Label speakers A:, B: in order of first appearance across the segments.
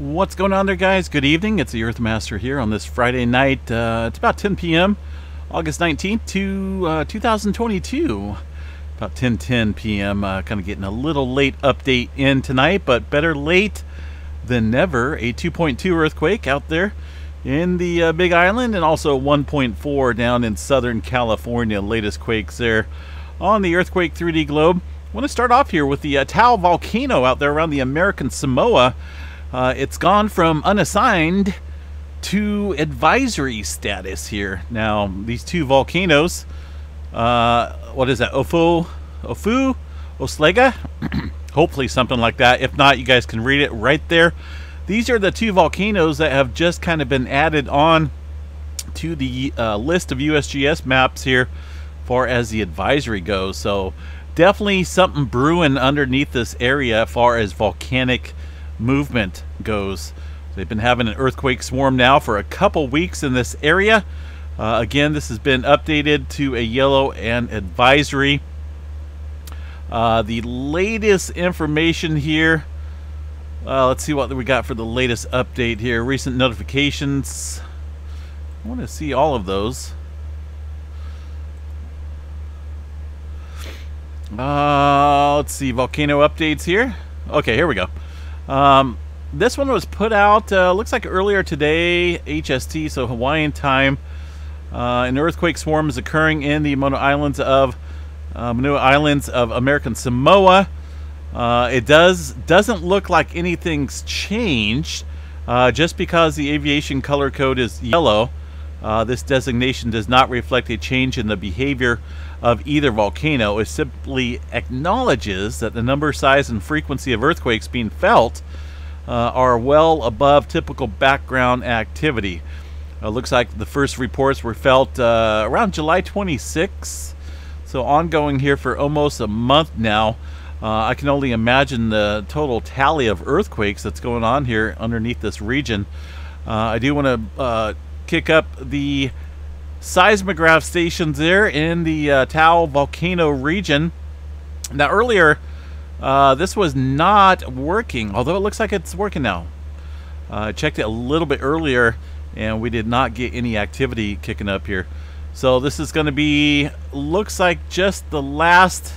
A: What's going on there, guys? Good evening. It's the Earthmaster here on this Friday night. Uh, it's about 10 p.m., August 19th, to uh, 2022. About 10:10 p.m. Uh, kind of getting a little late update in tonight, but better late than never. A 2.2 earthquake out there in the uh, Big Island, and also 1.4 down in Southern California. Latest quakes there on the Earthquake 3D globe. I want to start off here with the uh, Tau volcano out there around the American Samoa. Uh, it's gone from unassigned to advisory status here. Now, these two volcanoes, uh, what is that, Ofu, Ofu, Oslega? Hopefully something like that. If not, you guys can read it right there. These are the two volcanoes that have just kind of been added on to the uh, list of USGS maps here far as the advisory goes. So definitely something brewing underneath this area as far as volcanic movement goes. They've been having an earthquake swarm now for a couple weeks in this area. Uh, again, this has been updated to a yellow and advisory. Uh, the latest information here. Uh, let's see what we got for the latest update here. Recent notifications. I want to see all of those. Uh, let's see, volcano updates here. Okay, here we go. Um, this one was put out, uh, looks like earlier today, HST, so Hawaiian time. Uh, an earthquake swarm is occurring in the Mono Islands of uh, Manua Islands of American Samoa. Uh, it does doesn't look like anything's changed. Uh, just because the aviation color code is yellow, uh, this designation does not reflect a change in the behavior of either volcano. It simply acknowledges that the number, size, and frequency of earthquakes being felt uh, are well above typical background activity. It uh, looks like the first reports were felt uh, around July 26, so ongoing here for almost a month now. Uh, I can only imagine the total tally of earthquakes that's going on here underneath this region. Uh, I do want to uh, kick up the seismograph stations there in the uh, Tau volcano region. Now, earlier, uh, this was not working, although it looks like it's working now. Uh, I checked it a little bit earlier, and we did not get any activity kicking up here. So this is going to be, looks like just the last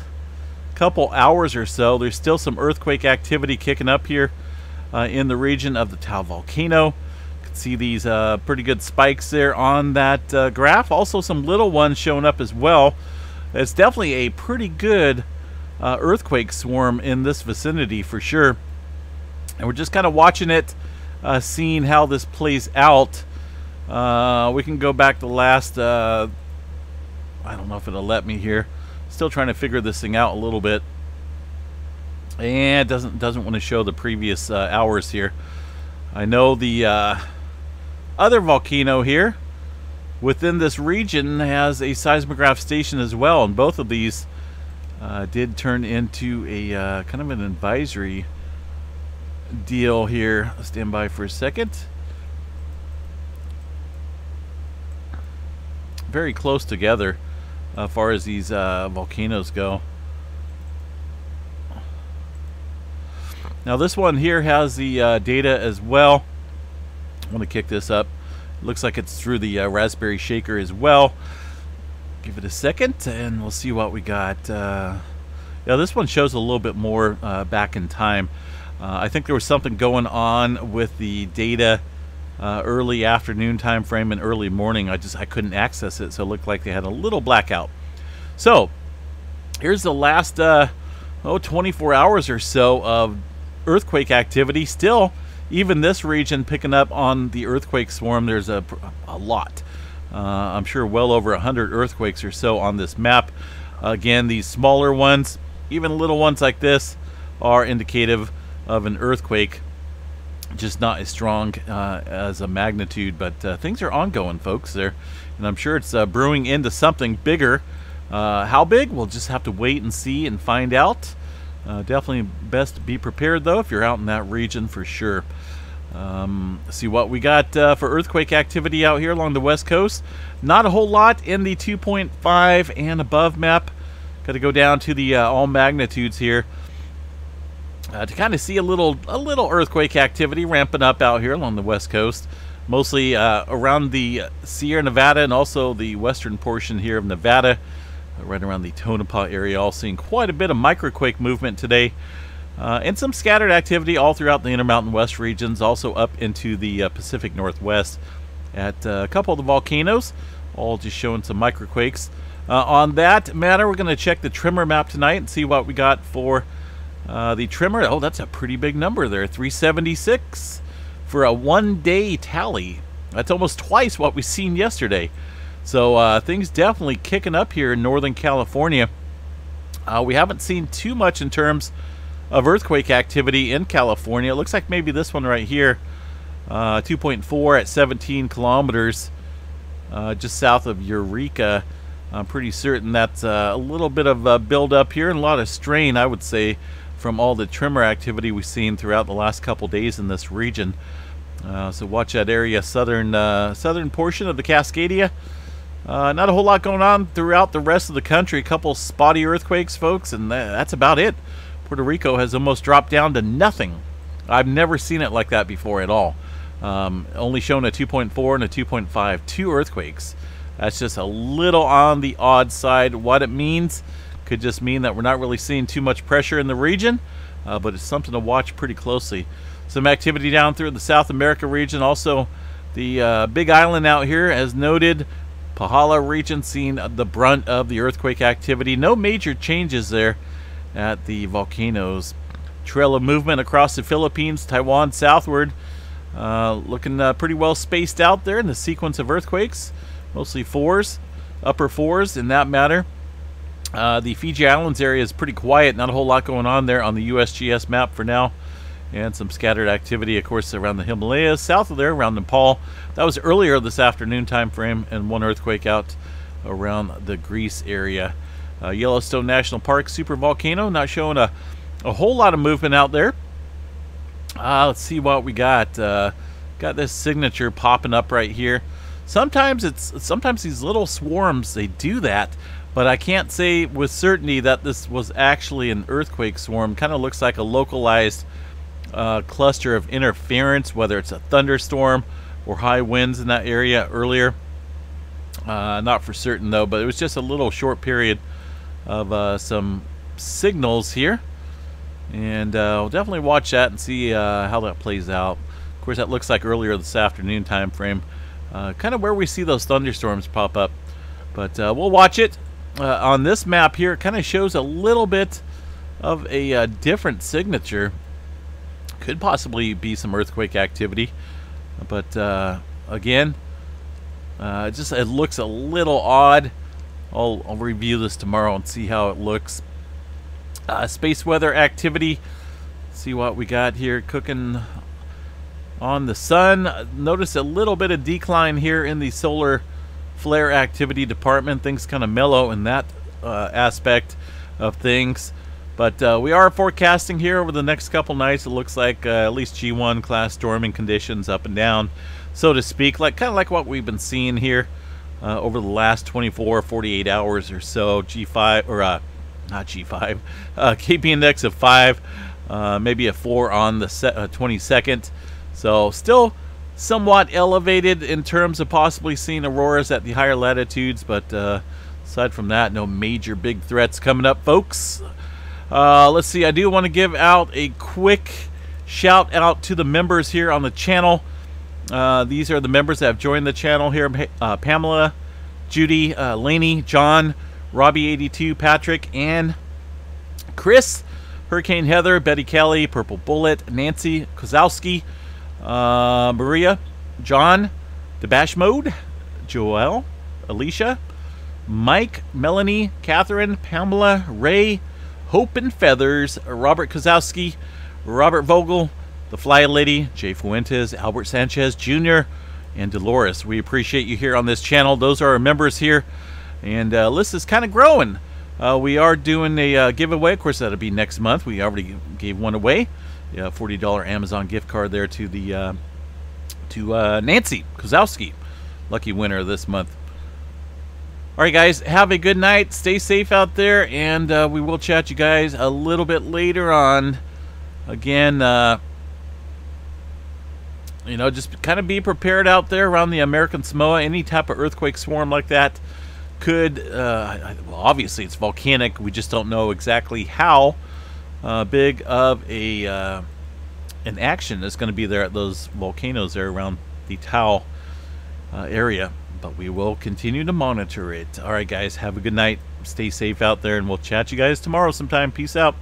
A: couple hours or so. There's still some earthquake activity kicking up here uh, in the region of the Tau volcano see these uh, pretty good spikes there on that uh, graph. Also some little ones showing up as well. It's definitely a pretty good uh, earthquake swarm in this vicinity for sure. And we're just kind of watching it, uh, seeing how this plays out. Uh, we can go back to last, uh, I don't know if it'll let me here. Still trying to figure this thing out a little bit. And it doesn't, doesn't want to show the previous hours here. I know the other volcano here within this region has a seismograph station as well, and both of these uh, did turn into a uh, kind of an advisory deal here. Stand by for a second. Very close together as far as these uh, volcanoes go. Now this one here has the uh, data as well. Want to kick this up. Looks like it's through the uh, Raspberry Shake as well. Give it a second and we'll see what we got. Uh, yeah, this one shows a little bit more uh, back in time. Uh, I think there was something going on with the data uh, early afternoon time frame and early morning. I just I couldn't access it, so it looked like they had a little blackout. So here's the last uh, oh 24 hours or so of earthquake activity. Still even this region picking up on the earthquake swarm, there's a, a lot. Uh, I'm sure well over 100 earthquakes or so on this map. Again, these smaller ones, even little ones like this, are indicative of an earthquake. Just not as strong uh, as a magnitude, but uh, things are ongoing, folks. There, and I'm sure it's uh, brewing into something bigger. Uh, how big? We'll just have to wait and see and find out. Uh, definitely best be prepared though if you're out in that region for sure. Um, see what we got uh, for earthquake activity out here along the west coast. Not a whole lot in the 2.5 and above map. Got to go down to the uh, all magnitudes here. uh, to kind of see a little a little earthquake activity ramping up out here along the west coast, mostly uh, around the Sierra Nevada and also the western portion here of Nevada, right around the Tonopah area. All seeing quite a bit of microquake movement today. Uh, and some scattered activity all throughout the Intermountain West regions, also up into the uh, Pacific Northwest at uh, a couple of the volcanoes, all just showing some microquakes. Uh, on that matter, we're going to check the tremor map tonight and see what we got for uh, the tremor. Oh, that's a pretty big number there, 376 for a one-day tally. That's almost twice what we seen yesterday. So uh, things definitely kicking up here in Northern California. we haven't seen too much in terms of earthquake activity in California. It looks like maybe this one right here, uh, 2.4 at 17 kilometers, uh, just south of Eureka. I'm pretty certain that's uh, a little bit of a buildup here and a lot of strain, I would say, from all the tremor activity we've seen throughout the last couple days in this region. Uh, so watch that area, southern uh, southern portion of the Cascadia. Uh, not a whole lot going on throughout the rest of the country. A couple spotty earthquakes, folks, and that's about it. Puerto Rico has almost dropped down to nothing. I've never seen it like that before at all. Um, only shown a 2.4 and a 2.5, two earthquakes. That's just a little on the odd side. What it means could just mean that we're not really seeing too much pressure in the region, uh, but it's something to watch pretty closely. Some activity down through the South America region, also the uh, Big Island out here, as noted. Pahala region seeing the brunt of the earthquake activity. No major changes there at the volcanoes. Trail of movement across the Philippines, Taiwan southward. Uh, looking uh, pretty well spaced out there in the sequence of earthquakes. Mostly fours, upper fours in that matter. Uh, the Fiji Islands area is pretty quiet, not a whole lot going on there on the USGS map for now. And some scattered activity, of course, around the Himalayas, south of there, around Nepal. That was earlier this afternoon time frame, and one earthquake out around the Greece area. Uh, Yellowstone National Park super volcano, not showing a, a whole lot of movement out there. Uh, let's see what we got. Uh, got this signature popping up right here. Sometimes it's sometimes these little swarms they do that, but I can't say with certainty that this was actually an earthquake swarm. Kind of looks like a localized uh, cluster of interference, whether it's a thunderstorm or high winds in that area earlier. Uh, not for certain though, but it was just a little short period of uh, some signals here. And uh, we'll definitely watch that and see uh, how that plays out. Of course, that looks like earlier this afternoon time frame. Uh, kind of where we see those thunderstorms pop up. But we'll watch it. On this map here, it kind of shows a little bit of a different signature. Could possibly be some earthquake activity. But again, just it looks a little odd. I'll, I'll review this tomorrow and see how it looks. Uh, space weather activity. See what we got here cooking on the sun. Notice a little bit of decline here in the solar flare activity department. Things kind of mellow in that uh, aspect of things. But uh, we are forecasting here over the next couple nights. It looks like uh, at least G1 class storming conditions up and down, so to speak, like kind of like what we've been seeing here uh, over the last 24, 48 hours or so. G5 or uh, not G5, uh, KP index of five, uh, maybe a four on the 22nd. Uh, so still somewhat elevated in terms of possibly seeing auroras at the higher latitudes, but aside from that, no major big threats coming up, folks. Uh, let's see. I do want to give out a quick shout out to the members here on the channel. Uh, these are the members that have joined the channel here. Uh, Pamela, Judy, uh, Laney, John, Robbie82, Patrick, and Chris, Hurricane Heather, Betty Kelly, Purple Bullet, Nancy Kozowski, uh, Maria, John, Debash Mode, Joel, Alicia, Mike, Melanie, Catherine, Pamela, Ray, Hope and Feathers, Robert Kozowski, Robert Vogel, the Fly Lady, Jay Fuentes, Albert Sanchez Jr., and Dolores. We appreciate you here on this channel. Those are our members here. And uh, list is kind of growing. Uh, we are doing a uh, giveaway. Of course, that'll be next month. We already gave one away. Yeah, $40 Amazon gift card there to the uh, to uh, Nancy Kozowski. Lucky winner this month. All right, guys, have a good night. Stay safe out there, and uh, we will chat you guys a little bit later on again, uh, you know, just kind of be prepared out there around the American Samoa. Any type of earthquake swarm like that could, uh, well, obviously it's volcanic. We just don't know exactly how uh, big of a uh, an action is going to be there at those volcanoes there around the Tau uh, area. But we will continue to monitor it. All right, guys, have a good night. Stay safe out there, and we'll chat you guys tomorrow sometime. Peace out.